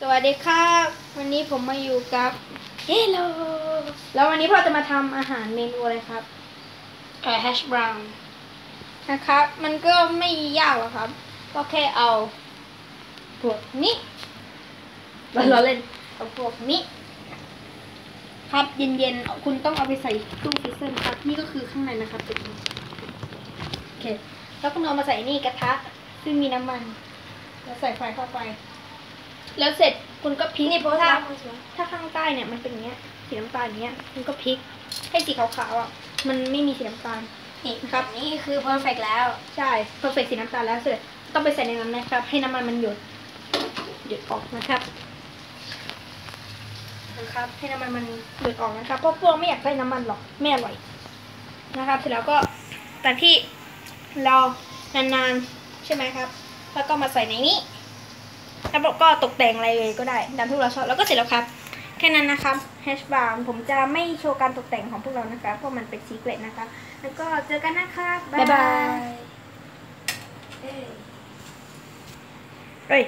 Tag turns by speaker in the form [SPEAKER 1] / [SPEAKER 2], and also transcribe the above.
[SPEAKER 1] สวัสดีครับวันนี้ผมมาอยู่กับเฮลโลแล้ววันนี้พ่อจะมาทำอาหารเมนูอะไรครับเอ่อ hash brown นะครับ มันก็ไม่ยากหรอกครับ ก็แค่เอาพวกนี้เราเราเล่นเอาพวกนี้ ครับเย็นๆคุณต้องเอาไปใส่ตู้ freezer นะครับ นี่ก็คือข้างในนะครับเป็นโอเคแล้วคุณเอามาใส่นี่กระทะซึ่งมีน้ำมัน แล้วใส่ไฟเข้าไป แล้วเสร็จคุณก็พลิกนี่เพราะถ้าถ้าข้างใต้เนี่ยมันเป็นอย่างเงี้ยสีน้ำตาลอย่างเงี้ยคุณก็พลิกให้สีขาวๆอะมันไม่มีสีน้ำตาลนี่นะครับนี่คือ perfect แล้วใช่ perfect สีน้ำตาลแล้วเสร็จต้องไปใส่ในน้ำนะครับ ให้น้ำมันมันหยดหยดออกนะครับนะครับ ให้น้ำมันมันหยดออกนะครับเพราะพวกไม่อยากใส่น้ำมันหรอกไม่อร่อยนะครับ เสร็จแล้วก็ตอนที่เรานานๆใช่ไหมครับ แล้วก็มาใส่ในนี้ แล้วก็ตกแต่งอะไรเลยก็ได้ตามที่เราชอบแล้วก็เสร็จแล้วครับ แค่นั้นนะครับแฮชบราวน์ผมจะไม่โชว์การตกแต่งของพวกเรานะคะเพราะมันเป็นซีเกรตนะคะ แล้วก็เจอกันนะคะบ๊ายบายเอ้ย